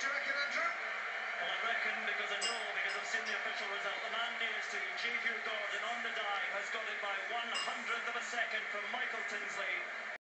Well, I reckon because I know, because I've seen the official result, the man nearest to Jehue Gordon on the dive has got it by one hundredth of a second from Michael Tinsley.